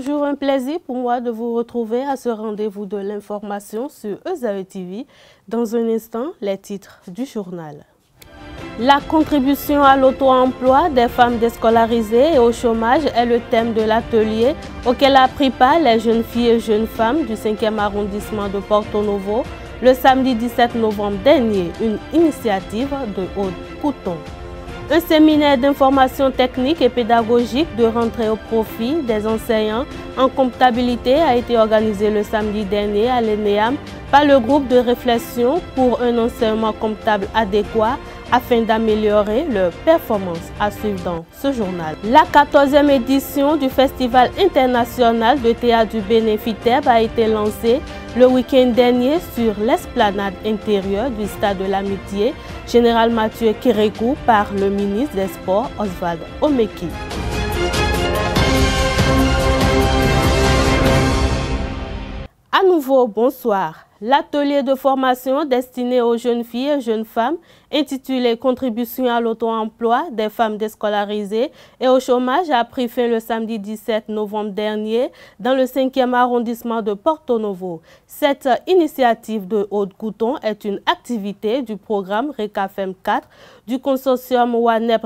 Toujours un plaisir pour moi de vous retrouver à ce rendez-vous de l'information sur ESAE TV. Dans un instant, les titres du journal. La contribution à l'auto-emploi des femmes déscolarisées et au chômage est le thème de l'atelier auquel a pris part les jeunes filles et jeunes femmes du 5e arrondissement de Porto Novo le samedi 17 novembre dernier, une initiative de Haute-Couton. Un séminaire d'information technique et pédagogique de rentrée au profit des enseignants en comptabilité a été organisé le samedi dernier à l'ENEAM par le groupe de réflexion pour un enseignement comptable adéquat afin d'améliorer leur performance à suivre dans ce journal. La 14e édition du Festival international de théâtre du Bénéfiteb a été lancée le week-end dernier sur l'esplanade intérieure du Stade de l'Amitié, Général Mathieu Kérékou par le ministre des Sports Oswald Omeki. À nouveau, bonsoir. L'atelier de formation destiné aux jeunes filles et jeunes femmes, intitulé Contribution à l'auto-emploi des femmes déscolarisées et au chômage, a pris fin le samedi 17 novembre dernier dans le 5e arrondissement de Porto Novo. Cette initiative de Haute-Couton est une activité du programme RECAFEM 4 du consortium WANEP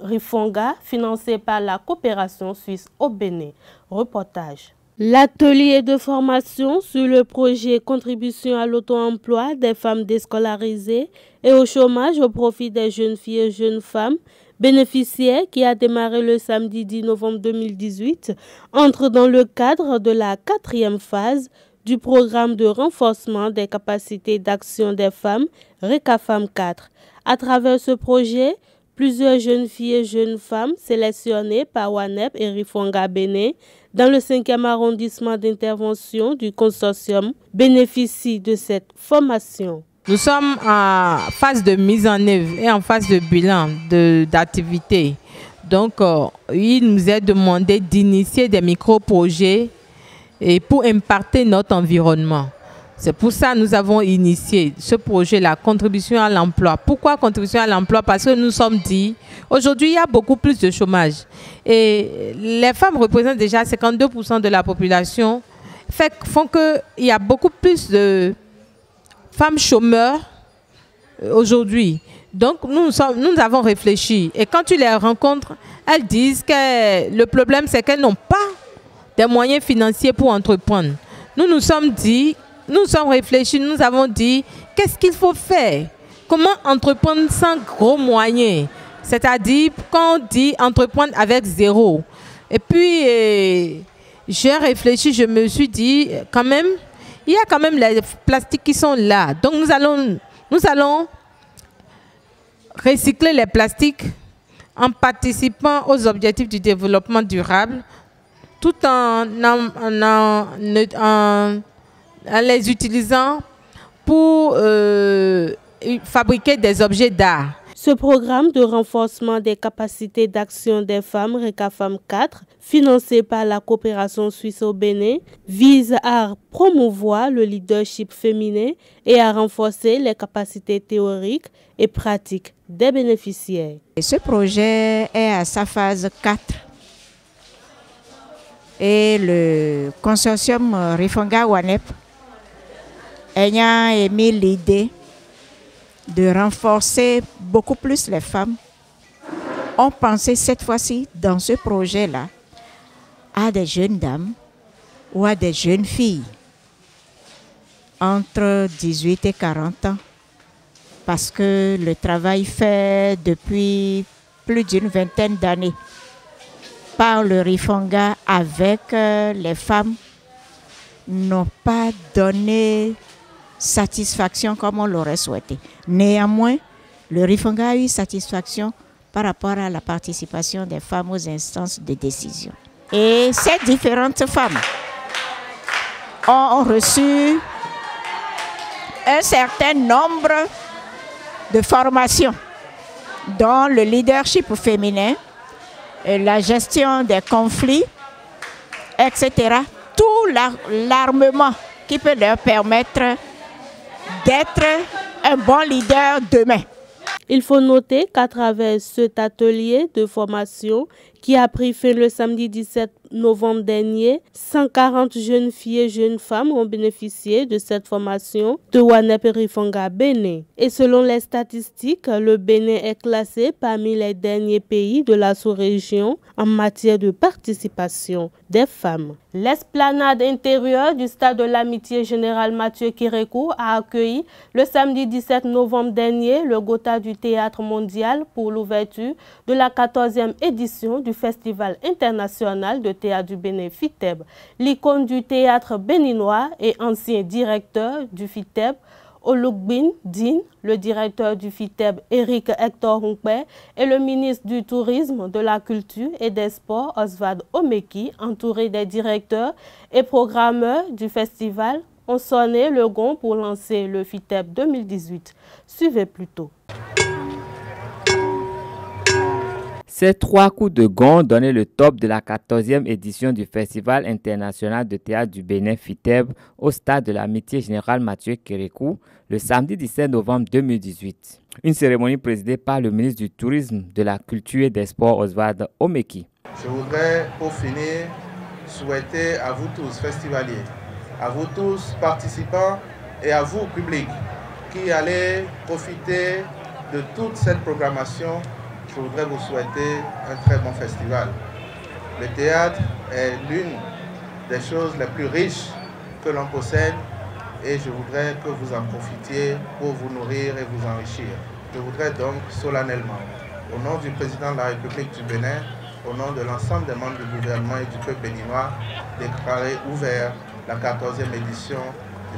Rifonga financé par la coopération suisse au Bénin. Reportage. L'atelier de formation sur le projet Contribution à l'auto-emploi des femmes déscolarisées et au chômage au profit des jeunes filles et jeunes femmes bénéficiaires qui a démarré le samedi 10 novembre 2018 entre dans le cadre de la quatrième phase du programme de renforcement des capacités d'action des femmes RECAFAM 4. À travers ce projet, plusieurs jeunes filles et jeunes femmes sélectionnées par WANEP et Rifonga Bénin dans le 5e arrondissement d'intervention du consortium bénéficient de cette formation. Nous sommes en phase de mise en œuvre et en phase de bilan d'activité. Donc, euh, il nous est demandé d'initier des micro-projets et pour impacter notre environnement. C'est pour ça que nous avons initié ce projet, la contribution à l'emploi. Pourquoi contribution à l'emploi? Parce que nous sommes dit, aujourd'hui, il y a beaucoup plus de chômage. Et les femmes représentent déjà 52% de la population, fait, font qu'il y a beaucoup plus de femmes chômeurs euh, aujourd'hui. Donc, nous, nous avons réfléchi. Et quand tu les rencontres, elles disent que le problème, c'est qu'elles n'ont pas des moyens financiers pour entreprendre. Nous nous sommes dit nous sommes réfléchis, nous avons dit qu'est-ce qu'il faut faire? Comment entreprendre sans gros moyens? C'est-à-dire, quand on dit entreprendre avec zéro. Et puis, euh, j'ai réfléchi, je me suis dit, quand même, il y a quand même les plastiques qui sont là. Donc, nous allons, nous allons recycler les plastiques en participant aux objectifs du développement durable, tout en, les utilisant pour euh, fabriquer des objets d'art. Ce programme de renforcement des capacités d'action des femmes, RECAFAM 4, financé par la coopération suisse au Bénin, vise à promouvoir le leadership féminin et à renforcer les capacités théoriques et pratiques des bénéficiaires. Ce projet est à sa phase 4 et le consortium Rifonga Wanep ayant émis l'idée de renforcer beaucoup plus les femmes, ont pensé cette fois-ci dans ce projet-là à des jeunes dames ou à des jeunes filles entre 18 et 40 ans parce que le travail fait depuis plus d'une vingtaine d'années par le Rifonga avec euh, les femmes n'ont pas donné satisfaction comme on l'aurait souhaité. Néanmoins, le Rifonga a eu satisfaction par rapport à la participation des femmes aux instances de décision. Et ces différentes femmes ont reçu un certain nombre de formations, dont le leadership féminin, la gestion des conflits, etc. Tout l'armement qui peut leur permettre d'être un bon leader demain. Il faut noter qu'à travers cet atelier de formation qui a pris fin le samedi 17 novembre dernier. 140 jeunes filles et jeunes femmes ont bénéficié de cette formation de Wanaperifonga Bénin. Et selon les statistiques, le Bénin est classé parmi les derniers pays de la sous-région en matière de participation des femmes. L'esplanade intérieure du stade de l'amitié général Mathieu Kérékou a accueilli le samedi 17 novembre dernier le Gotha du théâtre mondial pour l'ouverture de la 14e édition du Festival international de théâtre du Bénin FITEB. L'icône du théâtre béninois et ancien directeur du FITEB Olugbin Din, le directeur du FITEB Eric Hector Hunkpe et le ministre du Tourisme, de la Culture et des Sports Oswald Omeki, entourés des directeurs et programmeurs du festival, ont sonné le gong pour lancer le FITEB 2018. Suivez plutôt. Ces trois coups de gong donnaient le top de la 14e édition du Festival international de théâtre du Bénin FITEB au stade de l'amitié générale Mathieu Kérékou le samedi 17 novembre 2018. Une cérémonie présidée par le ministre du Tourisme, de la Culture et des Sports Oswald Omeki. Je voudrais pour finir souhaiter à vous tous festivaliers, à vous tous participants et à vous public qui allez profiter de toute cette programmation je voudrais vous souhaiter un très bon festival. Le théâtre est l'une des choses les plus riches que l'on possède et je voudrais que vous en profitiez pour vous nourrir et vous enrichir. Je voudrais donc solennellement, au nom du président de la République du Bénin, au nom de l'ensemble des membres du gouvernement et du peuple béninois, déclarer ouvert la 14e édition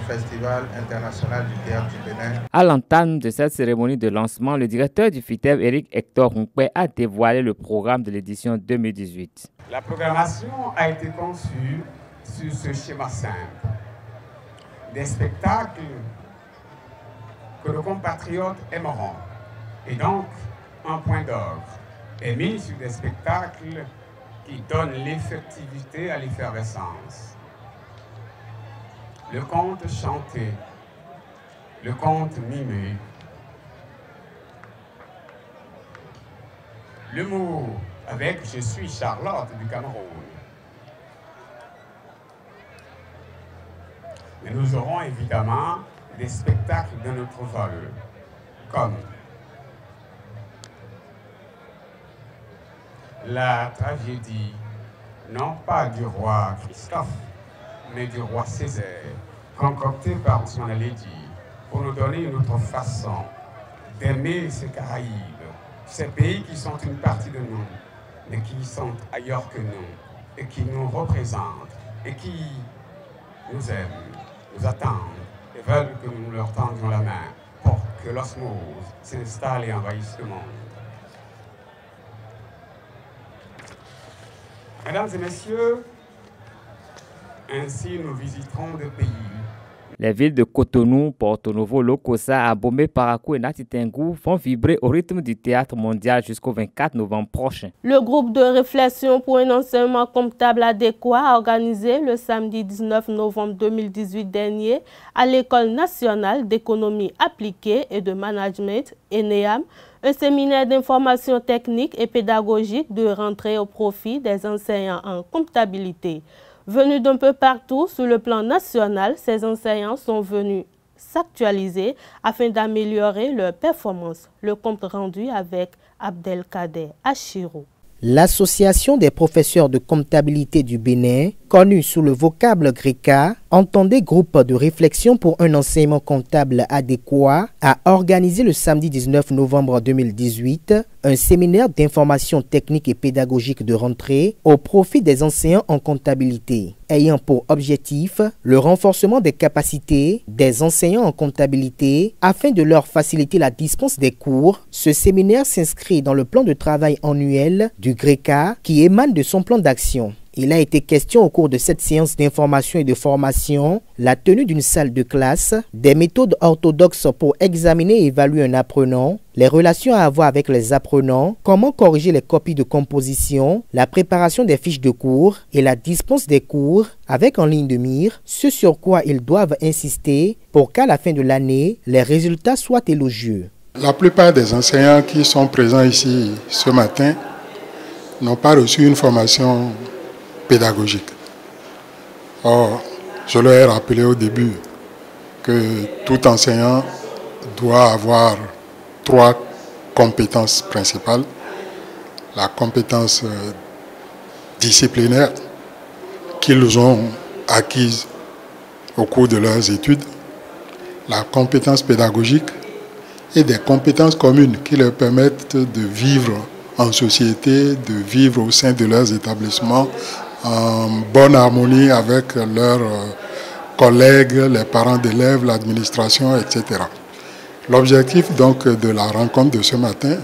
Festival international du théâtre du Bénin. À l'entame de cette cérémonie de lancement, le directeur du FITEB, Eric Hector Hunkwe, a dévoilé le programme de l'édition 2018. La programmation a été conçue sur ce schéma simple. Des spectacles que nos compatriotes aimeront. Et donc, un point d'ordre est mis sur des spectacles qui donnent l'effectivité à l'effervescence le conte chanté, le conte mimé, l'humour avec Je suis Charlotte du Cameroun. Mais nous aurons évidemment des spectacles de notre valeur, comme la tragédie, non pas du roi Christophe, mais du roi Césaire, concocté par Ousmane Lady, pour nous donner une autre façon d'aimer ces Caraïbes, ces pays qui sont une partie de nous, mais qui sont ailleurs que nous, et qui nous représentent, et qui nous aiment, nous attendent, et veulent que nous leur tendions la main pour que l'osmose s'installe et envahisse le monde. Mesdames et messieurs, ainsi, nous visiterons des pays. Les villes de Cotonou, Porto Novo, Lokosa, Abomey, Parakou et Natitengu vont vibrer au rythme du théâtre mondial jusqu'au 24 novembre prochain. Le groupe de réflexion pour un enseignement comptable adéquat a organisé le samedi 19 novembre 2018 dernier à l'École nationale d'économie appliquée et de management, ENEAM, un séminaire d'information technique et pédagogique de rentrée au profit des enseignants en comptabilité. Venus d'un peu partout sur le plan national, ces enseignants sont venus s'actualiser afin d'améliorer leur performance. Le compte rendu avec Abdelkader Achiro. L'Association des professeurs de comptabilité du Bénin, connue sous le vocable GRECA, entendait groupe de réflexion pour un enseignement comptable adéquat, a organisé le samedi 19 novembre 2018 un séminaire d'information technique et pédagogique de rentrée au profit des enseignants en comptabilité, ayant pour objectif le renforcement des capacités des enseignants en comptabilité afin de leur faciliter la dispense des cours. Ce séminaire s'inscrit dans le plan de travail annuel du GRECA qui émane de son plan d'action. Il a été question au cours de cette séance d'information et de formation, la tenue d'une salle de classe, des méthodes orthodoxes pour examiner et évaluer un apprenant, les relations à avoir avec les apprenants, comment corriger les copies de composition, la préparation des fiches de cours et la dispense des cours avec en ligne de mire ce sur quoi ils doivent insister pour qu'à la fin de l'année, les résultats soient élogieux. La plupart des enseignants qui sont présents ici ce matin n'ont pas reçu une formation pédagogique. Or, je leur ai rappelé au début que tout enseignant doit avoir trois compétences principales. La compétence euh, disciplinaire qu'ils ont acquise au cours de leurs études, la compétence pédagogique et des compétences communes qui leur permettent de vivre en société, de vivre au sein de leurs établissements en bonne harmonie avec leurs euh, collègues, les parents d'élèves, l'administration, etc. L'objectif donc de la rencontre de ce matin,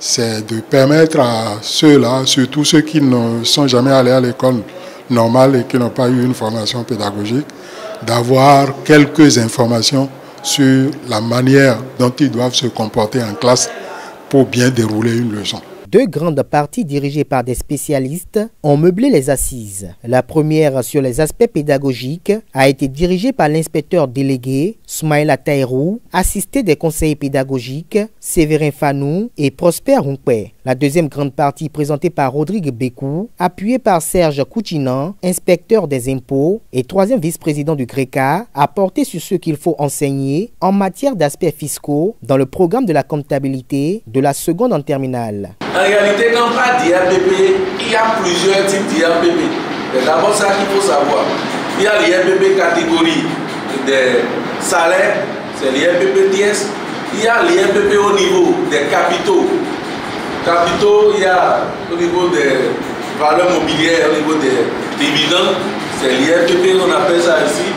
c'est de permettre à ceux-là, surtout ceux qui ne sont jamais allés à l'école normale et qui n'ont pas eu une formation pédagogique, d'avoir quelques informations sur la manière dont ils doivent se comporter en classe pour bien dérouler une leçon. Deux grandes parties dirigées par des spécialistes ont meublé les assises. La première sur les aspects pédagogiques a été dirigée par l'inspecteur délégué Soumaïla Taïrou, assisté des conseillers pédagogiques Séverin Fanou et Prosper Rumpé. La deuxième grande partie présentée par Rodrigue Bécou, appuyée par Serge Coutinan, inspecteur des impôts et troisième vice-président du GRECA, a porté sur ce qu'il faut enseigner en matière d'aspects fiscaux dans le programme de la comptabilité de la seconde en terminale. En réalité, quand on parle d'IRPP, il y a plusieurs types d'IRPP. C'est d'abord ça qu'il faut savoir. Il y a l'IRPP catégorie des salaires, c'est l'IRPP TS. Il y a l'IRPP au niveau des capitaux. Capitaux, il y a au niveau des valeurs mobilières, au niveau des dividendes, c'est l'IRPP qu'on appelle ça ici.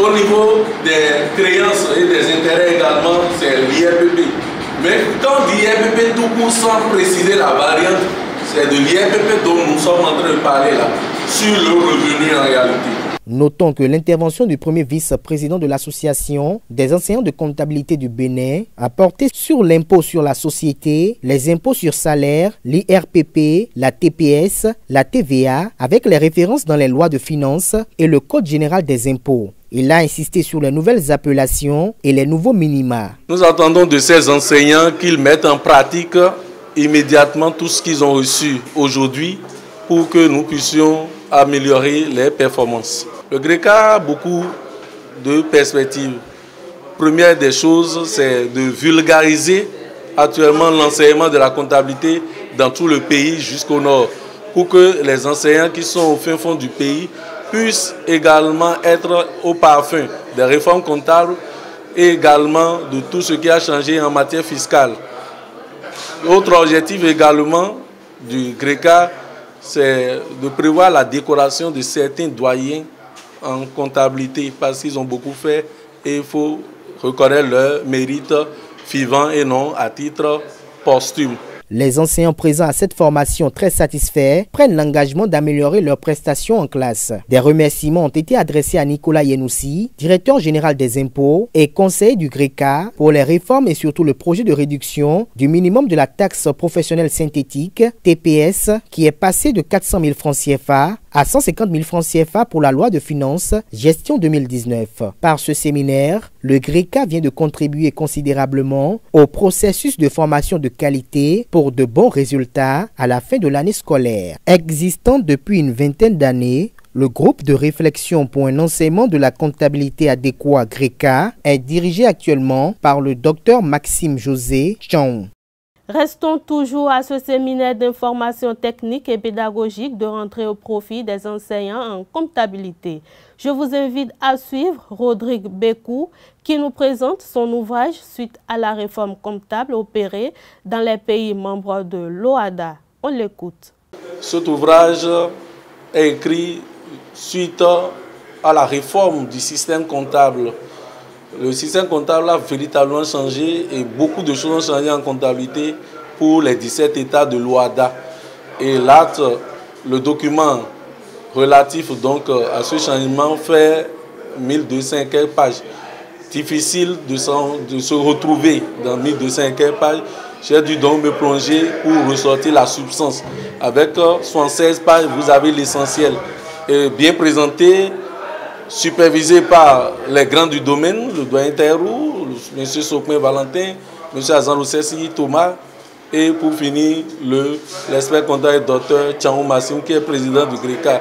Au niveau des créances et des intérêts également, c'est l'IRPP. Mais quand on dit IRPP tout court sans préciser la variante, c'est de l'IRPP dont nous sommes en train de parler là, sur le revenu en réalité. Notons que l'intervention du premier vice-président de l'association des enseignants de comptabilité du Bénin a porté sur l'impôt sur la société, les impôts sur salaire, l'IRPP, la TPS, la TVA, avec les références dans les lois de finances et le Code général des impôts. Il a insisté sur les nouvelles appellations et les nouveaux minima. Nous attendons de ces enseignants qu'ils mettent en pratique immédiatement tout ce qu'ils ont reçu aujourd'hui pour que nous puissions améliorer les performances. Le GRECA a beaucoup de perspectives. Première des choses, c'est de vulgariser actuellement l'enseignement de la comptabilité dans tout le pays jusqu'au nord, pour que les enseignants qui sont au fin fond du pays puissent également être au parfum des réformes comptables et également de tout ce qui a changé en matière fiscale. Autre objectif également du GRECA, c'est de prévoir la décoration de certains doyens en comptabilité parce qu'ils ont beaucoup fait et il faut reconnaître leur mérite vivant et non à titre posthume. Les enseignants présents à cette formation très satisfaits prennent l'engagement d'améliorer leurs prestations en classe. Des remerciements ont été adressés à Nicolas Yenoussi, directeur général des impôts et conseiller du GRECA pour les réformes et surtout le projet de réduction du minimum de la taxe professionnelle synthétique, TPS, qui est passé de 400 000 francs CFA à 150 000 francs CFA pour la loi de finances gestion 2019. Par ce séminaire, le GRECA vient de contribuer considérablement au processus de formation de qualité pour de bons résultats à la fin de l'année scolaire. Existant depuis une vingtaine d'années, le groupe de réflexion pour un enseignement de la comptabilité adéquat GRECA est dirigé actuellement par le docteur Maxime José Chong. Restons toujours à ce séminaire d'information technique et pédagogique de rentrée au profit des enseignants en comptabilité. Je vous invite à suivre Rodrigue Bécou qui nous présente son ouvrage suite à la réforme comptable opérée dans les pays membres de l'OADA. On l'écoute. Cet ouvrage est écrit suite à la réforme du système comptable le système comptable a véritablement changé et beaucoup de choses ont changé en comptabilité pour les 17 États de l'OADA. Et là, le document relatif donc à ce changement fait 1200 pages. Difficile de, se retrouver dans 1200 pages. J'ai dû donc me plonger pour ressortir la substance. Avec 76 pages, vous avez l'essentiel. Bien présenté, supervisé par les grands du domaine, le doyen Taïrou, M. Sokme Valentin, M. Azan Thomas, Et pour finir, l'expert comptable et docteur Tchanou Massim, qui est président du GRECA.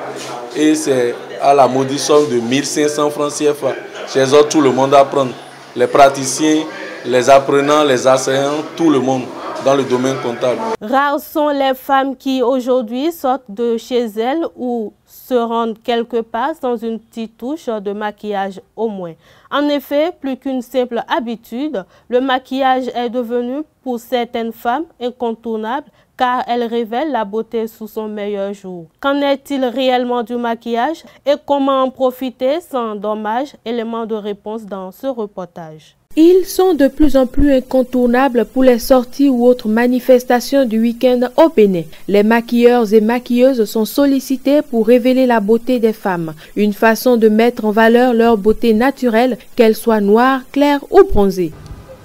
Et c'est à la maudite somme de 1500 francs CFA. J'exhorte tout le monde à prendre. Les praticiens, les apprenants, les enseignants, tout le monde dans le domaine comptable. Rares sont les femmes qui aujourd'hui sortent de chez elles ou se rendent quelque part sans une petite touche de maquillage au moins. En effet, plus qu'une simple habitude, le maquillage est devenu pour certaines femmes incontournable car elle révèle la beauté sous son meilleur jour. Qu'en est-il réellement du maquillage et comment en profiter sans dommage? Élément de réponse dans ce reportage. Ils sont de plus en plus incontournables pour les sorties ou autres manifestations du week-end au Bénin. Les maquilleurs et maquilleuses sont sollicités pour révéler la beauté des femmes, une façon de mettre en valeur leur beauté naturelle, qu'elle soit noire, claire ou bronzée.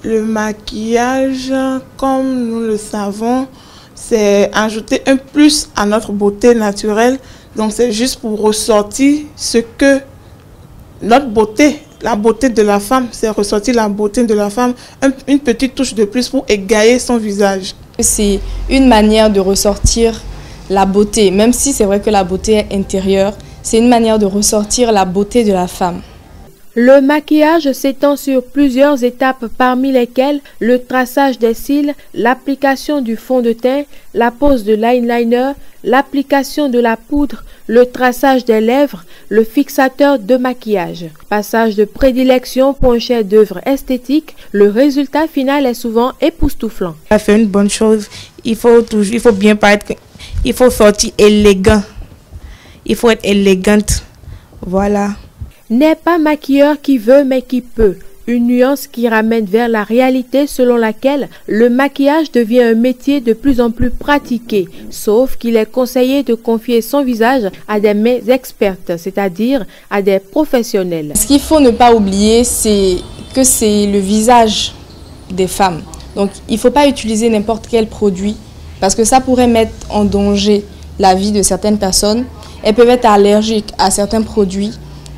Le maquillage, comme nous le savons, c'est ajouter un plus à notre beauté naturelle. Donc c'est juste pour ressortir ce que notre beauté la beauté de la femme, c'est ressortir la beauté de la femme, une petite touche de plus pour égayer son visage. C'est une manière de ressortir la beauté, même si c'est vrai que la beauté est intérieure, c'est une manière de ressortir la beauté de la femme. Le maquillage s'étend sur plusieurs étapes parmi lesquelles le traçage des cils, l'application du fond de teint, la pose de l'eyeliner, l'application de la poudre, le traçage des lèvres, le fixateur de maquillage. Passage de prédilection pour un chef-d'œuvre esthétique, le résultat final est souvent époustouflant. Ça fait une bonne chose, il faut toujours, il faut bien paraître, il faut sortir élégant, il faut être élégante, voilà n'est pas maquilleur qui veut mais qui peut. Une nuance qui ramène vers la réalité selon laquelle le maquillage devient un métier de plus en plus pratiqué, sauf qu'il est conseillé de confier son visage à des mains expertes, c'est-à-dire à des professionnels. Ce qu'il faut ne pas oublier, c'est que c'est le visage des femmes. Donc il ne faut pas utiliser n'importe quel produit parce que ça pourrait mettre en danger la vie de certaines personnes. Elles peuvent être allergiques à certains produits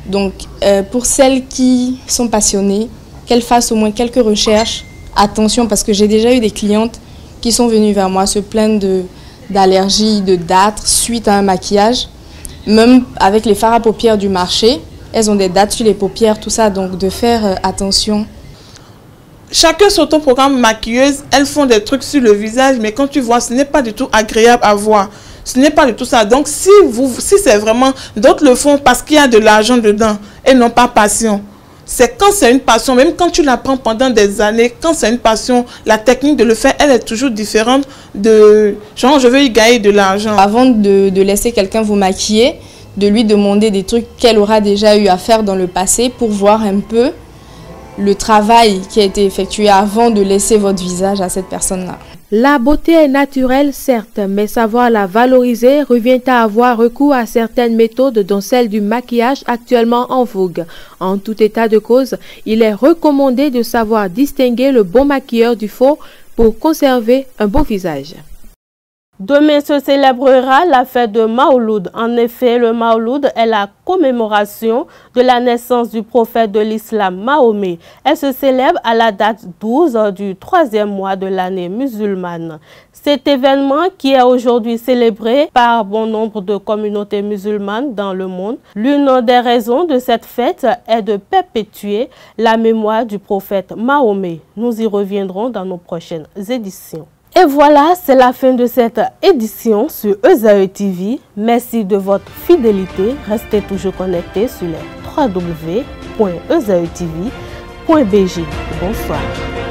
donc, euh, pour celles qui sont passionnées, qu'elles fassent au moins quelques recherches. Attention, parce que j'ai déjà eu des clientes qui sont venues vers moi se plaindre d'allergies, de dates suite à un maquillage. Même avec les fards à paupières du marché, elles ont des dates sur les paupières, tout ça, donc de faire euh, attention. Chacun sur ton programme maquilleuse, elles font des trucs sur le visage, mais quand tu vois, ce n'est pas du tout agréable à voir. Ce n'est pas de tout ça. Donc, si, vous, si c'est vraiment, d'autres le font parce qu'il y a de l'argent dedans et non pas passion. C'est quand c'est une passion, même quand tu l'apprends pendant des années, quand c'est une passion, la technique de le faire, elle est toujours différente de genre je veux y gagner de l'argent. Avant de, de laisser quelqu'un vous maquiller, de lui demander des trucs qu'elle aura déjà eu à faire dans le passé pour voir un peu le travail qui a été effectué avant de laisser votre visage à cette personne-là. La beauté est naturelle, certes, mais savoir la valoriser revient à avoir recours à certaines méthodes dont celle du maquillage actuellement en vogue. En tout état de cause, il est recommandé de savoir distinguer le bon maquilleur du faux pour conserver un beau visage. Demain se célébrera la fête de Maouloud. En effet, le Maouloud est la commémoration de la naissance du prophète de l'islam Mahomet. Elle se célèbre à la date 12 du troisième mois de l'année musulmane. Cet événement qui est aujourd'hui célébré par bon nombre de communautés musulmanes dans le monde, l'une des raisons de cette fête est de perpétuer la mémoire du prophète Mahomet. Nous y reviendrons dans nos prochaines éditions. Et voilà, c'est la fin de cette édition sur ESAE TV. Merci de votre fidélité. Restez toujours connectés sur les www.esaetv.bg. Bonsoir.